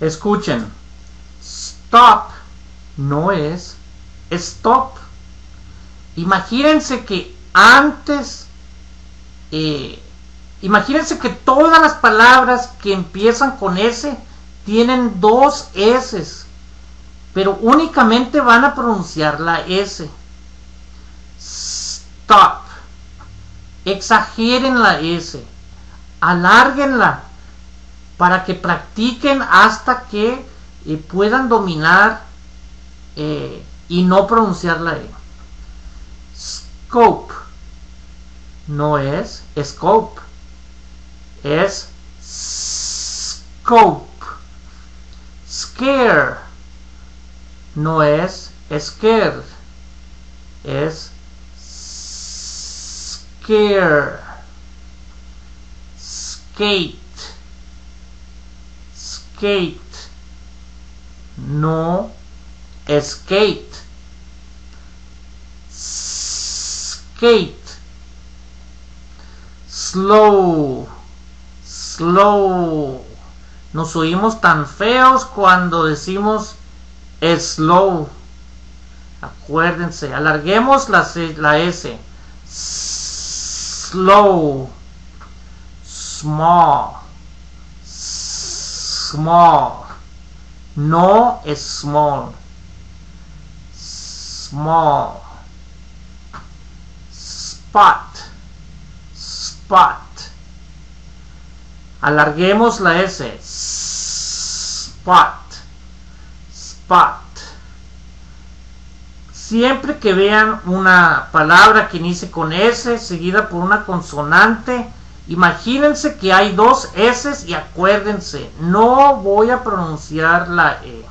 Escuchen. Stop no es stop. Imagínense que antes, eh, imagínense que todas las palabras que empiezan con S tienen dos S, pero únicamente van a pronunciar la S. Stop. Exageren la S. Alárguenla para que practiquen hasta que eh, puedan dominar eh, y no pronunciar la E. Scope no es scope, es scope. Scare no es scared, es scare. Skate, skate, no skate. Skate. Slow. Slow. Nos oímos tan feos cuando decimos slow. Acuérdense alarguemos la, la S. Slow. Small small. No small. Small. Spot. Spot. Alarguemos la S. Spot. Spot. Siempre que vean una palabra que inicie con S seguida por una consonante imagínense que hay dos S y acuérdense no voy a pronunciar la E